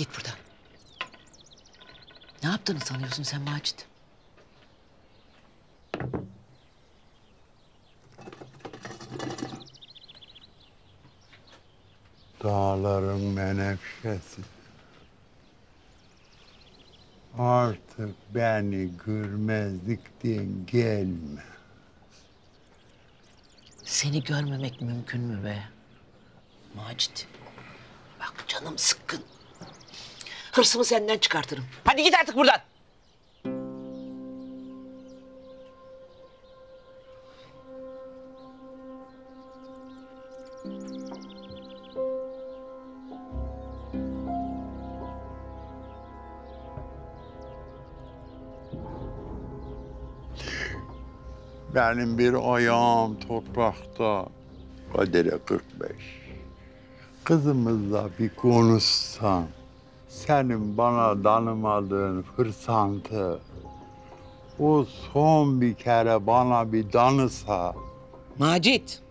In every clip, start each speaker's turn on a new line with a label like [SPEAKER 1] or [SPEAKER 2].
[SPEAKER 1] Git buradan. Ne yaptığını sanıyorsun sen Macit?
[SPEAKER 2] Dağların menekşesi. Artık beni görmezlikten gelme.
[SPEAKER 1] Seni görmemek mümkün mü be? Macit. Bak canım sıkkın. Hırsımı senden çıkartırım. Hadi git artık buradan.
[SPEAKER 2] Benim bir ayağım toprakta. Kadere 45. Kızımızla bir konuşsan. Senin bana tanımadığın fırsatı. O son bir kere bana bir danısa.
[SPEAKER 1] Macit.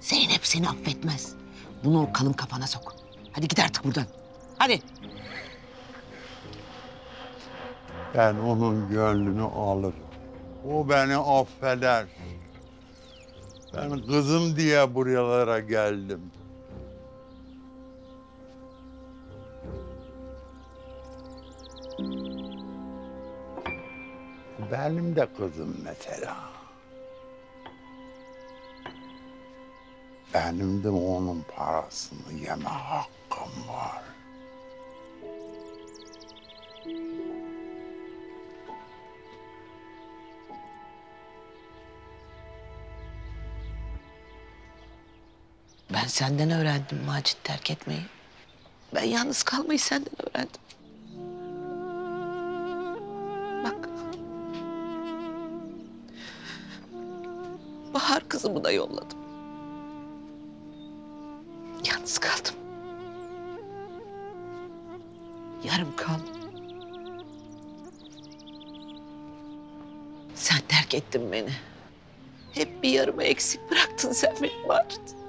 [SPEAKER 1] Zeynep seni affetmez. Bunu o kalın kafana sok. Hadi git artık buradan. Hadi.
[SPEAKER 2] Ben onun gönlünü alırım. O beni affeder. Ben kızım diye buralara geldim. Benim de kızım mesela. Benim de onun parasını yeme hakkım var.
[SPEAKER 1] Ben senden öğrendim Macit terk etmeyi. Ben yalnız kalmayı senden öğrendim. Bahar kızımı da yolladım. Yalnız kaldım. Yarım kaldım. Sen terk ettin beni. Hep bir yarımı eksik bıraktın sen beni Macit.